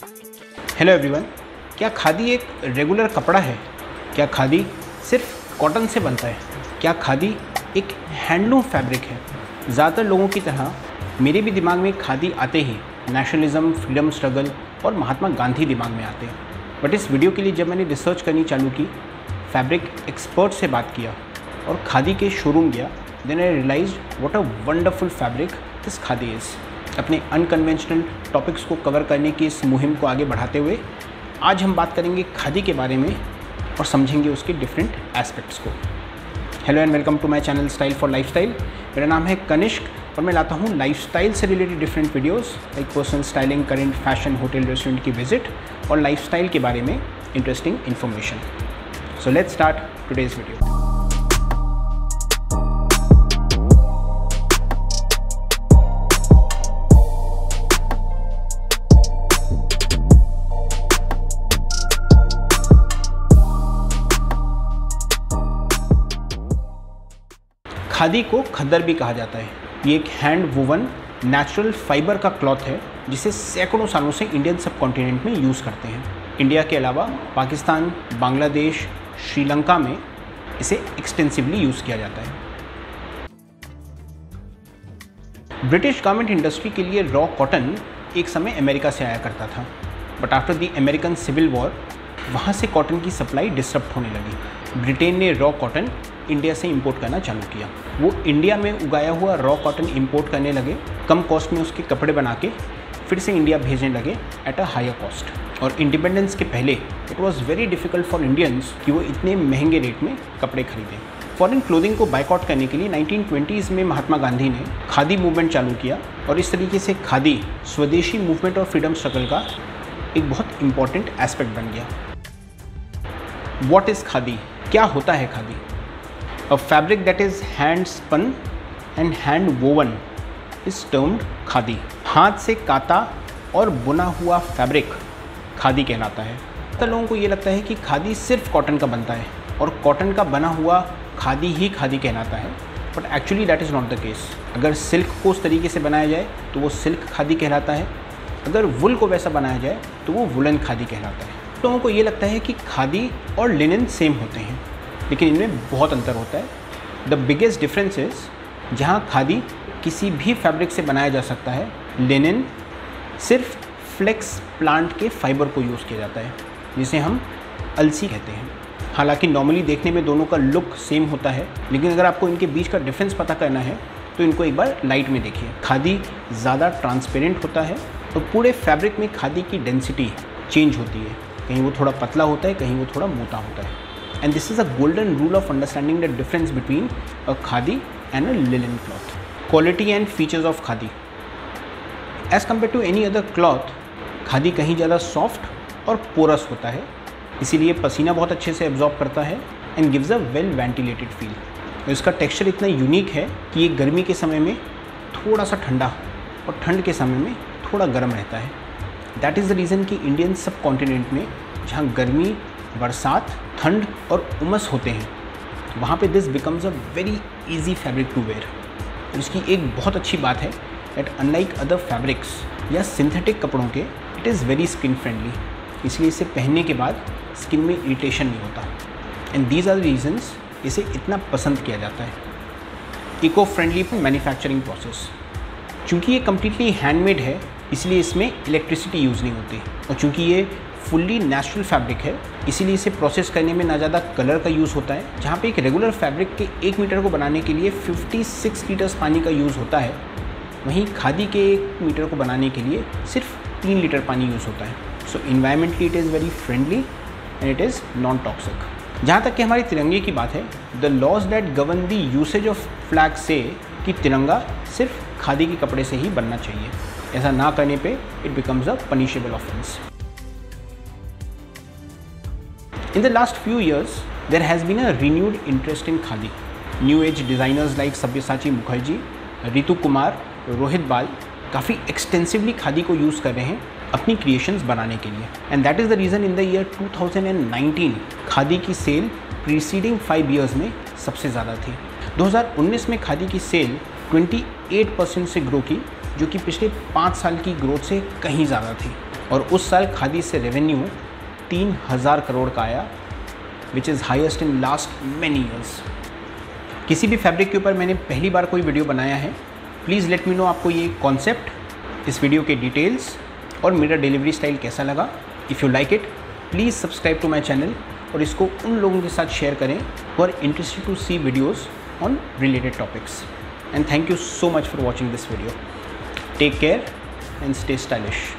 Hello everyone क्या खादी एक regular कपड़ा है? क्या खादी सिर्फ़ कॉटन से बनता है? क्या खादी एक हैंडलूम फैब्रिक है? ज़्यादातर लोगों की तरह मेरे भी दिमाग में खादी आते ही नेशनलिज्म फ्रीडम स्ट्रगल और महात्मा गांधी दिमाग में आते हैं। बट इस वीडियो के लिए जब मैंने रिसर्च करनी चालू की फैब्रिक एक्सपर्ट से बात किया और खादी के शोरूम गया then I realise what a wonderful fabric this khadi is अपने अनकन्वेंशनल टॉपिक्स को कवर करने की इस मुहिम को आगे बढ़ाते हुए आज हम बात करेंगे खादी के बारे में और समझेंगे उसके डिफरेंट एस्पेक्ट्स को। Hello and welcome to my channel style for lifestyle मेरा नाम है कनिष्क और मैं लाता हूँ लाइफस्टाइल से related different videos like personal styling current fashion hotel restaurant की विज़िट और लाइफस्टाइल के बारे में interesting information so let's start today's video khadi को खद्दर भी कहा जाता है। ये एक हैंड वुवन नेचुरल फाइबर का क्लॉथ है, जिसे सैकड़ों सालों से इंडियन सब कॉन्टिनेंट में यूज़ करते हैं। इंडिया के अलावा पाकिस्तान, बांग्लादेश, श्रीलंका में इसे एक्सटेंसिवली यूज़ किया जाता है। ब्रिटिश गारमेंट इंडस्ट्री के लिए रॉ कॉटन एक समय अमेरिका से आया करता था। But after the American civil war वहाँ से कॉटन की सप्लाई डिस्टर्ब होने लगी। ब्रिटेन ने रॉ कॉटन इंडिया से इंपोर्ट करना चालू किया। वो इंडिया में उगाया हुआ रॉ कॉटन इंपोर्ट करने लगे, कम कॉस्ट में उसके कपड़े बना के, फिर से इंडिया भेजने लगे एट अ हायर कॉस्ट और इंडिपेंडेंस के पहले it was very difficult for Indians कि वो इतने महँगे रेट में कपड़े खरीदें। फॉरेन क्लोथिंग को बाइकआउट करने के लिए 1920s में महात्मा गांधी ने खादी मूवमेंट चालू किया और इस तरीके से खादी, स्वदेशी मूवमेंट और फ्रीडम स्ट्रगल का एक बहुत इंपॉर्टेंट एस्पेक्ट बन गया। What is khadi? क्या होता है khadi? A fabric that is hand spun and hand woven is termed khadi. हाथ से काता और बुना हुआ फैब्रिक खादी कहलाता है। तो लोगों को ये लगता है कि खादी सिर्फ़ कॉटन का बनता है और कॉटन का बना हुआ खादी ही खादी कहलाता है। But actually that is not the case अगर सिल्क को उस तरीके से बनाया जाए तो वो सिल्क खादी कहलाता है। अगर वुल को वैसा बनाया जाए तो वो वुलन खादी कहलाता है। लोगों को ये लगता है कि खादी और लिनन सेम होते हैं, लेकिन इनमें बहुत अंतर होता है। द बिगेस्ट डिफरेंस इज़ जहाँ खादी किसी भी फैब्रिक से बनाया जा सकता है लिनन सिर्फ़ फ्लेक्स प्लांट के फाइबर को यूज़ किया जाता है, जिसे हम अलसी कहते हैं। हालाँकि नॉर्मली देखने में दोनों का लुक सेम होता है, लेकिन अगर आपको इनके बीच का डिफरेंस पता करना है तो इनको एक बार लाइट में देखिए। खादी ज़्यादा ट्रांसपेरेंट होता है तो पूरे फैब्रिक में खादी की डेंसिटी चेंज होती है। कहीं वो थोड़ा पतला होता है, कहीं वो थोड़ा मोटा होता है। And this is a golden rule of understanding the difference between a khadi and a linen cloth quality and features of khadi as compare to any other cloth khadi कहीं ज़्यादा सॉफ्ट और पोरस होता है। इसीलिए पसीना बहुत अच्छे से एब्जॉर्ब करता है and gives a well ventilated feel और इसका टेक्सचर इतना यूनिक है कि ये गर्मी के समय में थोड़ा सा ठंडा और ठंड के समय में थोड़ा गर्म रहता है। दैट इज़ द रीज़न कि इंडियन सब कॉन्टिनेंट में जहाँ गर्मी, बरसात, ठंड और उमस होते हैं, वहाँ पे this becomes a very easy fabric to wear इसकी एक बहुत अच्छी बात है दैट अनलाइक अदर फैब्रिक्स या सिंथेटिक कपड़ों के it is very skin friendly इसलिए इसे पहनने के बाद स्किन में इरिटेशन नहीं होता. एंड दीज आर रीजन्स इसे इतना पसंद किया जाता है. इको फ्रेंडली मैन्युफैक्चरिंग प्रोसेस चूँकि ये कम्प्लीटली हैंडमेड है इसलिए इसमें इलेक्ट्रिसिटी यूज़ नहीं होती। और चूँकि ये फुल्ली नेचुरल फैब्रिक है, इसीलिए इसे प्रोसेस करने में ना ज़्यादा कलर का यूज़ होता है। जहाँ पे एक रेगुलर फैब्रिक के एक मीटर को बनाने के लिए 56 लीटर्स पानी का यूज़ होता है, वहीं खादी के एक मीटर को बनाने के लिए सिर्फ़ तीन लीटर पानी यूज़ होता है। So environmentally it is very friendly and it is non toxic जहाँ तक कि हमारी तिरंगे की बात है the laws that govern the usage of flag से कि तिरंगा सिर्फ़ खादी के कपड़े से ही बनना चाहिए। ऐसा ना करने पे it becomes a punishable offence In the last few years, there has been a renewed interest in khadi. New age designers like Sabyasachi Mukherjee, Ritu Kumar Rohit Bal काफ़ी एक्सटेंसिवली खादी को यूज़ कर रहे हैं अपनी क्रिएशंस बनाने के लिए. And that is the reason in the year 2019 khadi की सेल प्रीसीडिंग फाइव ईयर्स में सबसे ज़्यादा थी. 2019 में खादी की सेल 28 परसेंट से ग्रो की जो कि पिछले पाँच साल की ग्रोथ से कहीं ज़्यादा थी। और उस साल खादी से रेवेन्यू तीन हज़ार करोड़ का आया which is highest in last many years किसी भी फैब्रिक के ऊपर मैंने पहली बार कोई वीडियो बनाया है प्लीज़ लेट मी नो आपको ये कॉन्सेप्ट इस वीडियो के डिटेल्स और मेरा डिलीवरी स्टाइल कैसा लगा। If you like it please subscribe to my channel और इसको उन लोगों के साथ शेयर करें who are interested to see videos on related topics and thank you so much for watching this video. Take care and stay stylish.